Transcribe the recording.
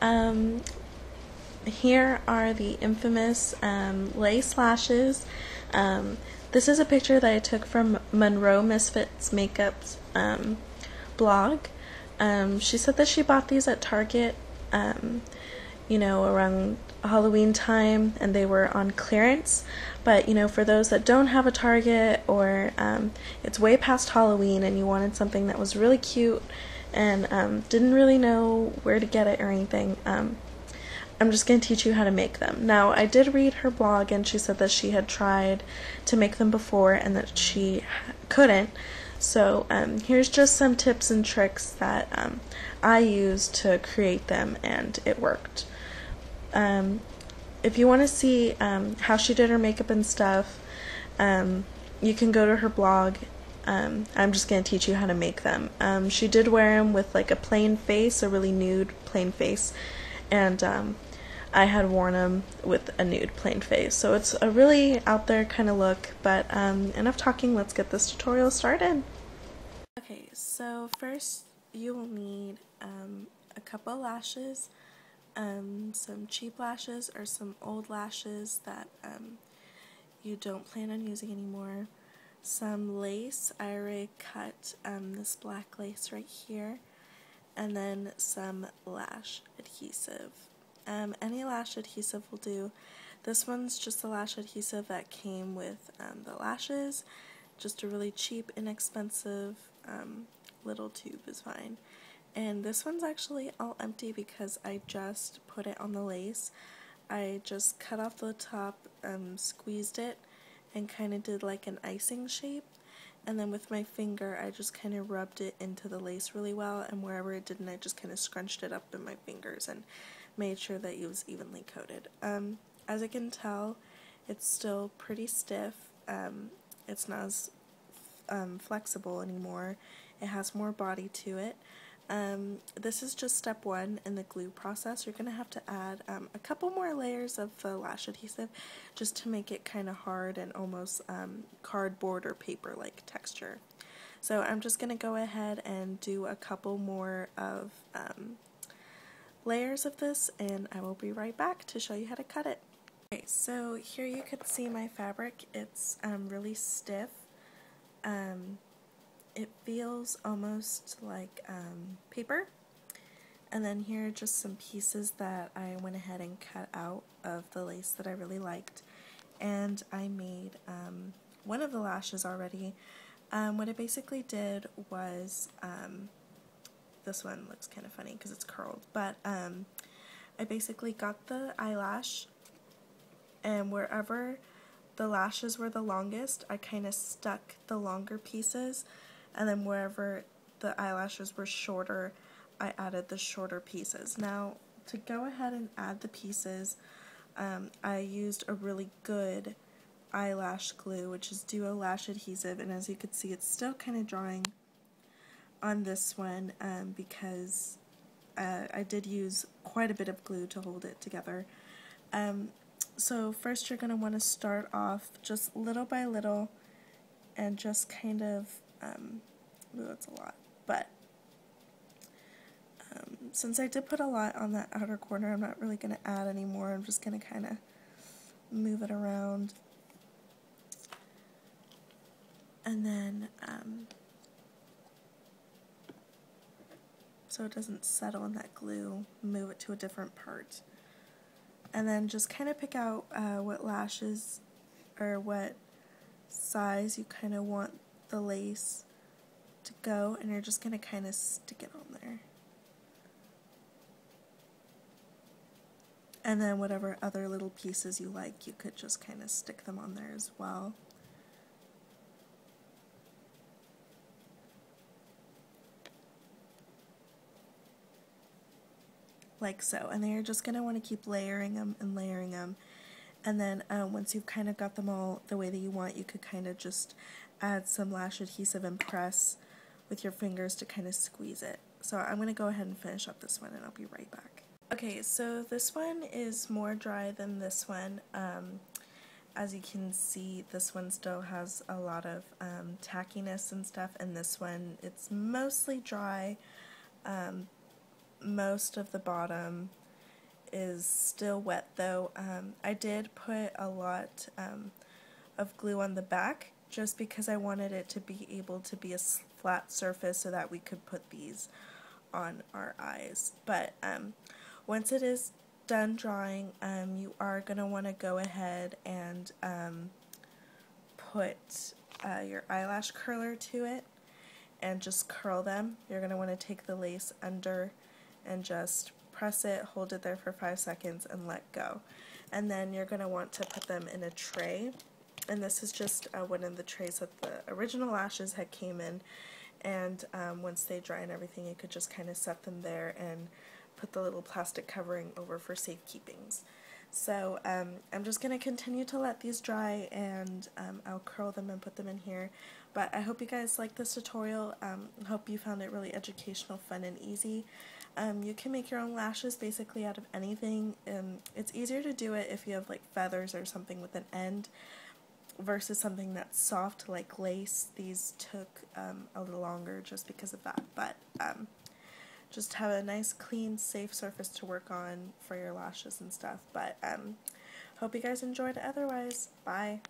um, here are the infamous um, lace lashes. Um, this is a picture that I took from Monroe Misfits Makeup's um, blog. Um, she said that she bought these at Target, um, you know, around Halloween time, and they were on clearance. But you know, for those that don't have a Target or um, it's way past Halloween and you wanted something that was really cute and um, didn't really know where to get it or anything, um, I'm just going to teach you how to make them. Now, I did read her blog and she said that she had tried to make them before and that she couldn't. So, um, here's just some tips and tricks that um, I used to create them and it worked. Um, if you want to see um, how she did her makeup and stuff, um, you can go to her blog. Um, I'm just going to teach you how to make them. she did wear them with like a plain face, a really nude plain face, and I had worn them with a nude plain face. So it's a really out there kind of look, but um, enough talking, let's get this tutorial started. Okay, so first you will need um, a couple lashes, um, some cheap lashes or some old lashes that um, you don't plan on using anymore, some lace, I already cut um, this black lace right here, and then some lash adhesive. Um, any lash adhesive will do. This one's just the lash adhesive that came with um, the lashes. Just a really cheap, inexpensive um, little tube is fine. And this one's actually all empty because I just put it on the lace. I just cut off the top, um, squeezed it, and kind of did like an icing shape. And then with my finger, I just kind of rubbed it into the lace really well, and wherever it didn't, I just kind of scrunched it up in my fingers and made sure that it was evenly coated. Um, as I can tell, it's still pretty stiff. Um, it's not as um, flexible anymore. It has more body to it. Um, this is just step one in the glue process. You're going to have to add um, a couple more layers of the lash adhesive just to make it kind of hard and almost um, cardboard or paper-like texture. So I'm just going to go ahead and do a couple more of um, layers of this and I will be right back to show you how to cut it. Okay, so here you can see my fabric. It's um, really stiff. Um, it feels almost like um, paper. And then here are just some pieces that I went ahead and cut out of the lace that I really liked. And I made um, one of the lashes already. Um, what I basically did was um, this one looks kind of funny because it's curled, but um, I basically got the eyelash and wherever the lashes were the longest, I kind of stuck the longer pieces and then wherever the eyelashes were shorter, I added the shorter pieces. Now, to go ahead and add the pieces, um, I used a really good eyelash glue, which is Duo Lash Adhesive, and as you can see, it's still kind of drying on this one um, because uh, I did use quite a bit of glue to hold it together. Um, so first you're going to want to start off just little by little and just kind of, um, that's a lot, but um, since I did put a lot on that outer corner, I'm not really going to add any more. I'm just going to kind of move it around. And then um, so it doesn't settle in that glue, move it to a different part. And then just kind of pick out uh, what lashes or what size you kind of want the lace to go and you're just going to kind of stick it on there. And then whatever other little pieces you like, you could just kind of stick them on there as well. like so. And then you're just going to want to keep layering them and layering them. And then um, once you've kind of got them all the way that you want, you could kind of just add some lash adhesive and press with your fingers to kind of squeeze it. So I'm going to go ahead and finish up this one and I'll be right back. Okay, so this one is more dry than this one. Um, as you can see, this one still has a lot of um, tackiness and stuff, and this one, it's mostly dry, um, most of the bottom is still wet though. Um, I did put a lot um, of glue on the back just because I wanted it to be able to be a flat surface so that we could put these on our eyes. But um, once it is done drawing, um, you are going to want to go ahead and um, put uh, your eyelash curler to it and just curl them. You're going to want to take the lace under and just press it, hold it there for five seconds, and let go. And then you're going to want to put them in a tray. And this is just uh, one of the trays that the original lashes had came in. And um, once they dry and everything, you could just kind of set them there and put the little plastic covering over for safekeepings. So um, I'm just going to continue to let these dry and um, I'll curl them and put them in here. But I hope you guys liked this tutorial. Um, hope you found it really educational, fun, and easy. Um, you can make your own lashes basically out of anything. Um, it's easier to do it if you have like feathers or something with an end versus something that's soft like lace. These took um, a little longer just because of that. But just have a nice clean safe surface to work on for your lashes and stuff but um hope you guys enjoyed otherwise bye